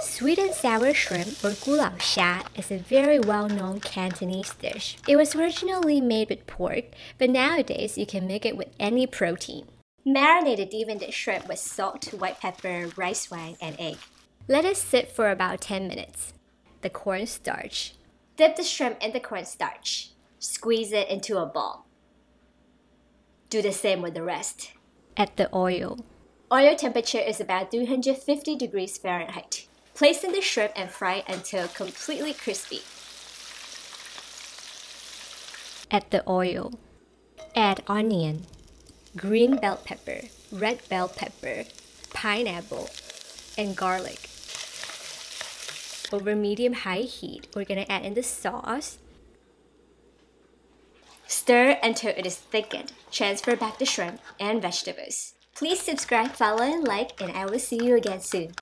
Sweet and sour shrimp or gulao xia is a very well-known Cantonese dish. It was originally made with pork, but nowadays you can make it with any protein. Marinate the deveined shrimp with salt, white pepper, rice wine, and egg. Let it sit for about 10 minutes. The cornstarch. Dip the shrimp in the cornstarch. Squeeze it into a ball. Do the same with the rest. Add the oil. Oil temperature is about 350 degrees Fahrenheit. Place in the shrimp and fry until completely crispy. Add the oil. Add onion, green bell pepper, red bell pepper, pineapple, and garlic. Over medium-high heat, we're gonna add in the sauce. Stir until it is thickened. Transfer back the shrimp and vegetables. Please subscribe, follow, and like, and I will see you again soon.